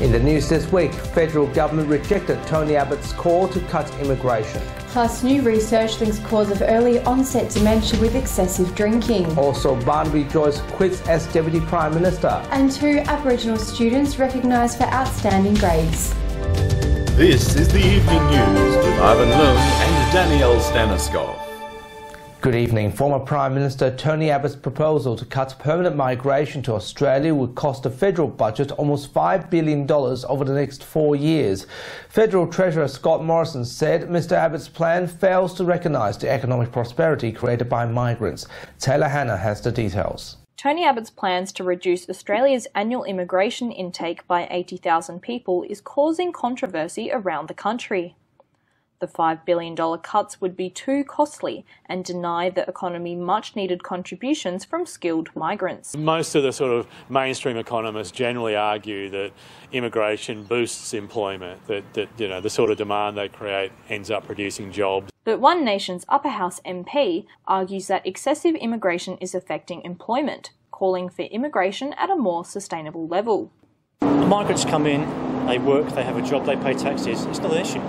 In the news this week, federal government rejected Tony Abbott's call to cut immigration. Plus, new research links cause of early onset dementia with excessive drinking. Also, Barnaby Joyce quits as Deputy Prime Minister. And two Aboriginal students recognised for outstanding grades. This is the Evening News with Ivan Lone and Danielle Staniskov. Good evening. Former Prime Minister Tony Abbott's proposal to cut permanent migration to Australia would cost the federal budget almost $5 billion over the next four years. Federal Treasurer Scott Morrison said Mr Abbott's plan fails to recognise the economic prosperity created by migrants. Taylor Hanna has the details. Tony Abbott's plans to reduce Australia's annual immigration intake by 80,000 people is causing controversy around the country. The $5 billion cuts would be too costly and deny the economy much needed contributions from skilled migrants. Most of the sort of mainstream economists generally argue that immigration boosts employment, that, that you know, the sort of demand they create ends up producing jobs. But One Nation's Upper House MP argues that excessive immigration is affecting employment, calling for immigration at a more sustainable level. The Migrants come in, they work, they have a job, they pay taxes. It's not an issue.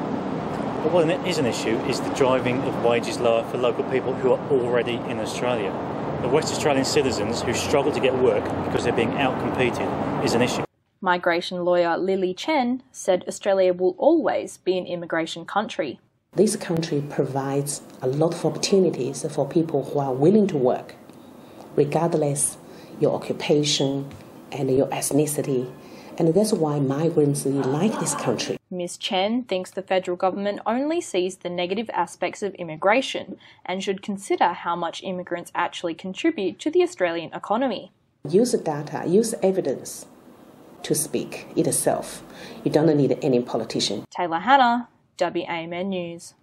But what is an issue is the driving of wages lower for local people who are already in Australia. The West Australian citizens who struggle to get work because they're being outcompeted is an issue. Migration lawyer Lily Chen said Australia will always be an immigration country. This country provides a lot of opportunities for people who are willing to work, regardless your occupation and your ethnicity and that's why migrants like this country. Ms. Chen thinks the federal government only sees the negative aspects of immigration and should consider how much immigrants actually contribute to the Australian economy. Use data, use evidence to speak itself. You don't need any politician. Taylor Hanna, WAMN News.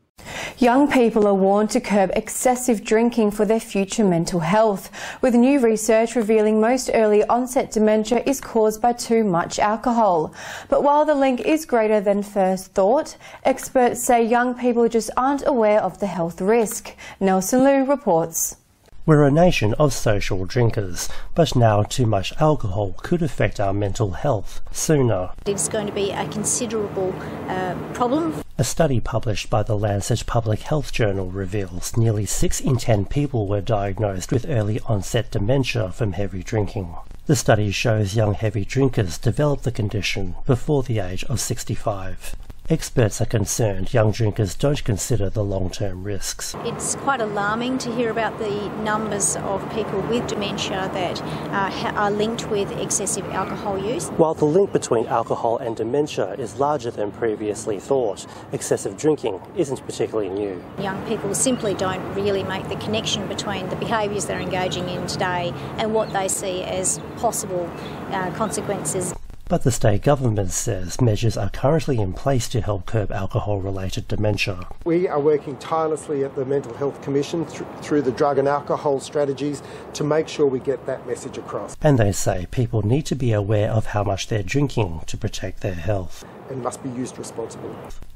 Young people are warned to curb excessive drinking for their future mental health, with new research revealing most early onset dementia is caused by too much alcohol. But while the link is greater than first thought, experts say young people just aren't aware of the health risk. Nelson Liu reports. We're a nation of social drinkers, but now too much alcohol could affect our mental health sooner. It's going to be a considerable uh, problem. A study published by the Lancet Public Health Journal reveals nearly 6 in 10 people were diagnosed with early onset dementia from heavy drinking. The study shows young heavy drinkers develop the condition before the age of 65. Experts are concerned young drinkers don't consider the long term risks. It's quite alarming to hear about the numbers of people with dementia that uh, are linked with excessive alcohol use. While the link between alcohol and dementia is larger than previously thought, excessive drinking isn't particularly new. Young people simply don't really make the connection between the behaviours they're engaging in today and what they see as possible uh, consequences. But the state government says measures are currently in place to help curb alcohol related dementia. We are working tirelessly at the Mental Health Commission th- through the drug and alcohol strategies to make sure we get that message across. And they say people need to be aware of how much they're drinking to protect their health. And must be used responsibly.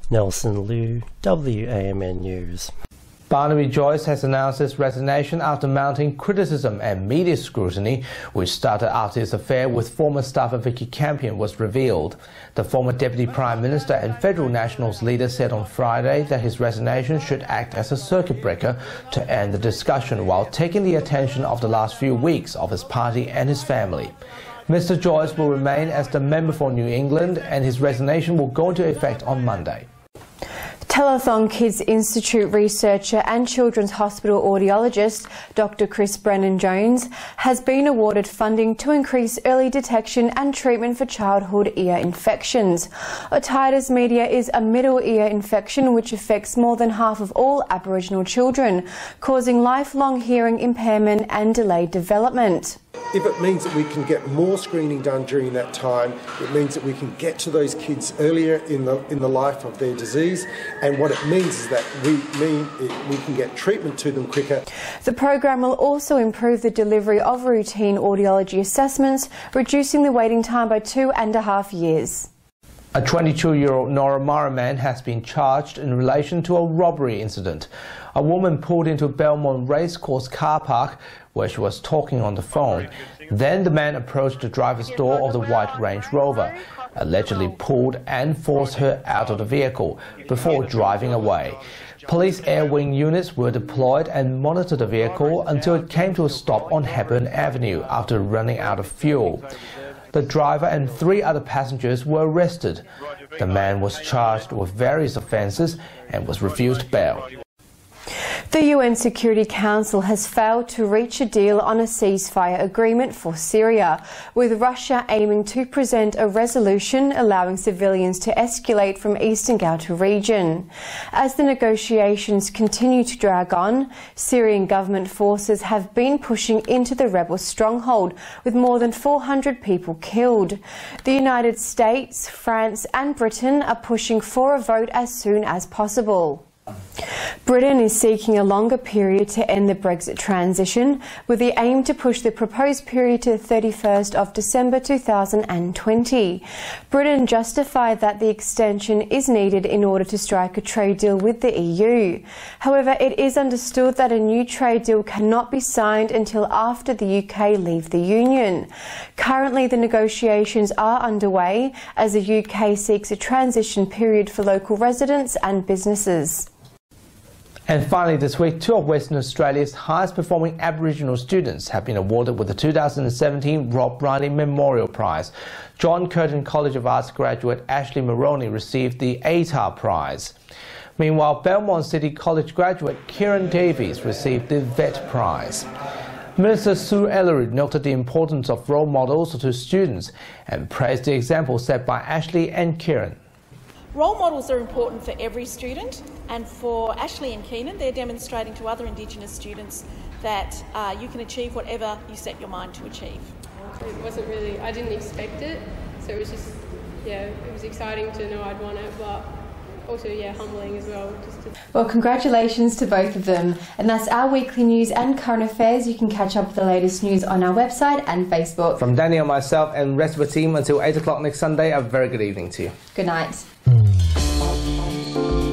Nelson Liu, WAMN News. Barnaby Joyce has announced his resignation after mounting criticism and media scrutiny, which started after his affair with former staffer Vikki Campion was revealed. The former Deputy Prime Minister and Federal Nationals leader said on Friday that his resignation should act as a circuit breaker to end the discussion while taking the attention of the last few weeks of his party and his family. Mr. Joyce will remain as the member for New England and his resignation will go into effect on Monday. Telethon Kids Institute researcher and Children's Hospital audiologist Dr. Chris Brennan Jones has been awarded funding to increase early detection and treatment for childhood ear infections. Otitis media is a middle ear infection which affects more than half of all Aboriginal children, causing lifelong hearing impairment and delayed development. If it means that we can get more screening done during that time, it means that we can get to those kids earlier in the in the life of their disease, and what it means is that we mean it, we can get treatment to them quicker. The program will also improve the delivery of routine audiology assessments, reducing the waiting time by two and a half years. A 22-year-old Norra man has been charged in relation to a robbery incident. A woman pulled into Belmont Racecourse car park where she was talking on the phone. Then the man approached the driver's door of the white Range Rover. allegedly pulled and forced her out of the vehicle before driving away. Police air wing units were deployed and monitored the vehicle until it came to a stop on Hepburn Avenue after running out of fuel. The driver and three other passengers were arrested. The man was charged with various offences and was refused bail. The UN Security Council has failed to reach a deal on a ceasefire agreement for Syria, with Russia aiming to present a resolution allowing civilians to escalate from eastern Ghouta region. As the negotiations continue to drag on, Syrian government forces have been pushing into the rebel stronghold, with more than 400 people killed. The United States, France and Britain are pushing for a vote as soon as possible. Britain is seeking a longer period to end the Brexit transition with the aim to push the proposed period to the 31st of December 2020. Britain justified that the extension is needed in order to strike a trade deal with the EU. However, it is understood that a new trade deal cannot be signed until after the UK leave the Union. Currently, the negotiations are underway as the UK seeks a transition period for local residents and businesses. And finally this week, two of Western Australia's highest performing Aboriginal students have been awarded with the 2017 Rob Riley Memorial Prize. John Curtin College of Arts graduate Ashley Moroney received the ATAR Prize. Meanwhile, Belmont City College graduate Kieran Davies received the VET Prize. Minister Sue Ellery noted the importance of role models to students and praised the example set by Ashley and Kieran. Role models are important for every student, and for Ashley and Keenan, they're demonstrating to other Indigenous students that uh, you can achieve whatever you set your mind to achieve. It wasn't really, I didn't expect it, so it was just, yeah, it was exciting to know I'd won it, but also, yeah, humbling as well. Just to... Well, congratulations to both of them. And that's our weekly news and current affairs. You can catch up with the latest news on our website and Facebook. From Daniel, myself, and rest of the team until 8 o'clock next Sunday, a very good evening to you. Good night. Thank you.